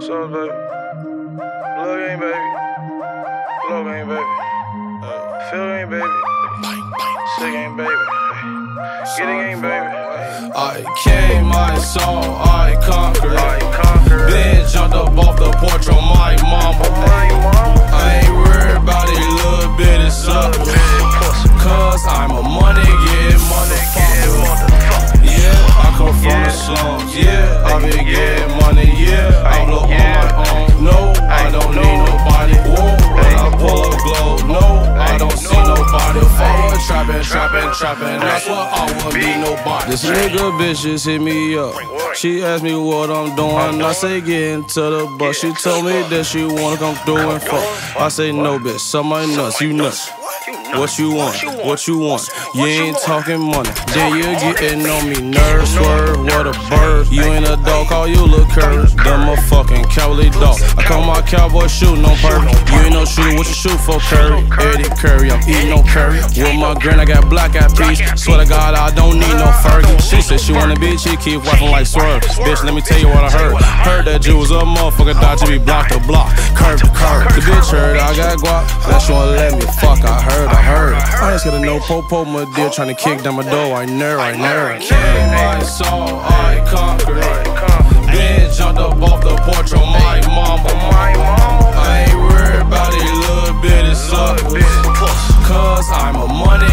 So, baby. Blood game, baby. Blood game, baby. Uh, feel game, baby. Sick game, baby. Get it game, baby. I came, I saw, I conquered. I conquer. Then Yeah, I been getting money. Yeah, I blow on my own. No, I don't need nobody. Whoa, when I pull up glow. No, I don't see nobody. Forward trapping, trapping, trapping. That's what I want be nobody. This nigga bitch just hit me up. She asked me what I'm doing. I say get into the bus. She told me that she wanna come through and fuck. I say no, bitch. My nuts. You nuts. What you want? What you want? You ain't talking money. Then you're getting on me. Nerve swerve, what a bird. You ain't a dog, call you look curve. Dumb a fucking cowardly dog. I call my cowboy shooting on purpose. You ain't no shooter, what you shoot for Curry? Eddy Curry, I'm eating no curry. With my grin, I got black eyed peas. Swear to God, I don't need no Fergie. She said she wanna be she keep walking like swerve. Bitch, let me tell you what I heard. Heard that you was a motherfucker, thought you be block to block, curve to curve. The bitch heard I got guap, that she wanna let me fuck. I heard, I heard. I just got a no popo, my deal trying to kick down my door. I know, I know. Came, I saw, I conquered. Then jumped up off the porch on my mama. My mama. I ain't worried about it, little bit of suckers. Cause I'm a money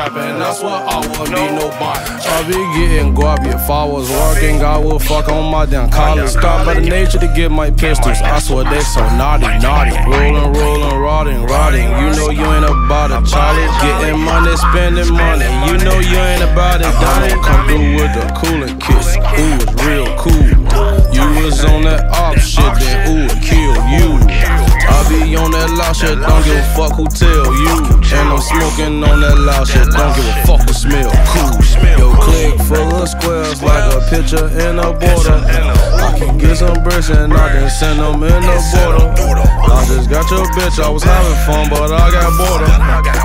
trapping. That's what I want be nobody. I be getting guap. If I was working, I would fuck on my damn college. Stop by the nature to get my pistols. I swear they so naughty, naughty. Rolling, rolling, rotting, rotting. You know you ain't about it, Charlie. Getting money, spending money. You know you ain't about it, dying. Come through with the cooling kiss. Ooh, it's real cool. Loud shit, don't give a fuck who tell you. And I'm smoking on that loud shit, don't give a fuck who smell cool. Yo, click full of squares like a picture in a border. I can get some bricks and I can send them in the border. I just got your bitch, I was having fun, but I got bored.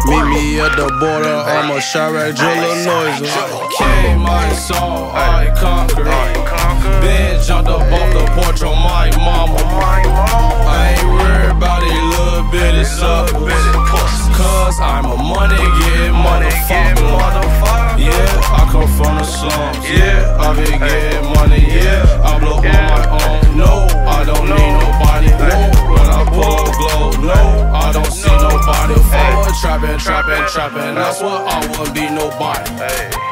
Meet me at the border, I'm a Chiraq driller noiser. Came, I saw, I conquered. Then jumped up Yeah, I been getting money. Yeah, I blow on my own. No, I don't need nobody. Whoa, when I pull up glow. No, I don't see nobody. Forward trapping, trapping, trapping. That's what I want be nobody. Hey.